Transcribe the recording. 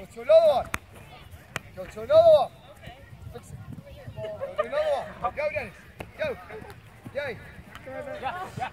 Go to another one. Go to another one. Fix it. Go to another one. Go, Dennis. Go. Yay. Yeah, yeah.